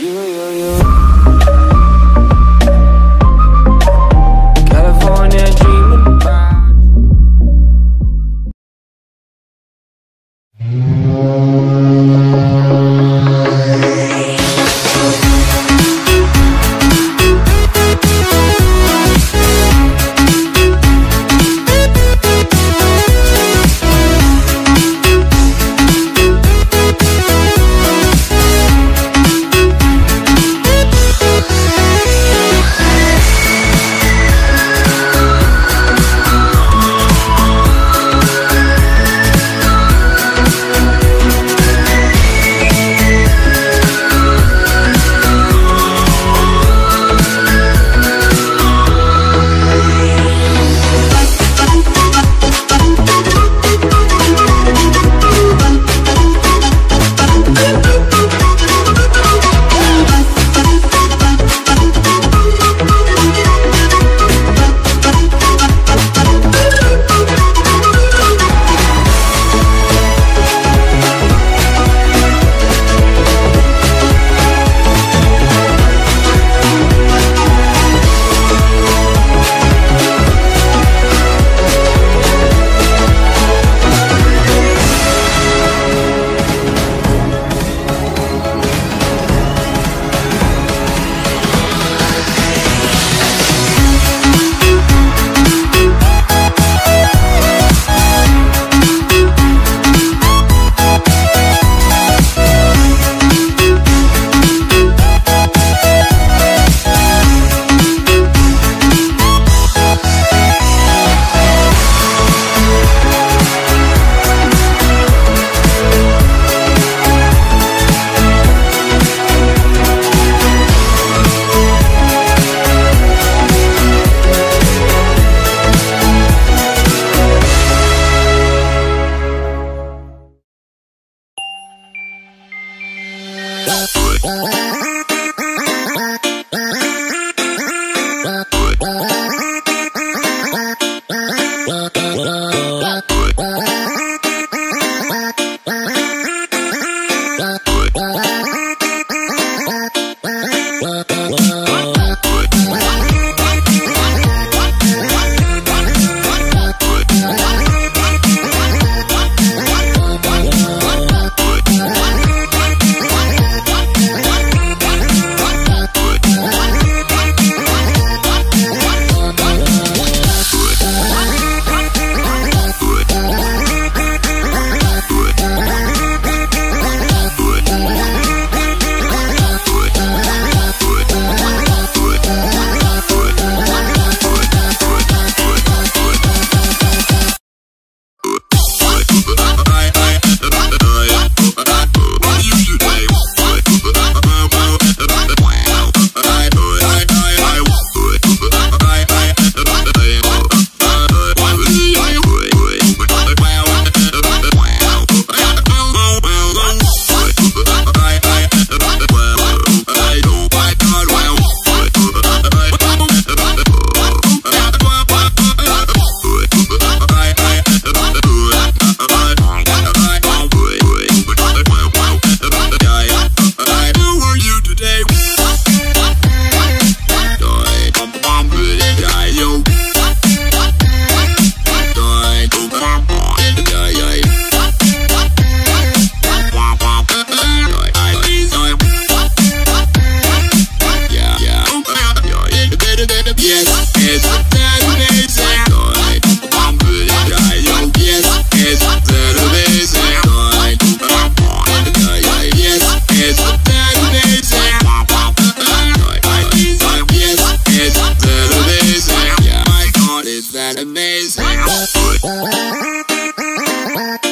you. What? Thank you.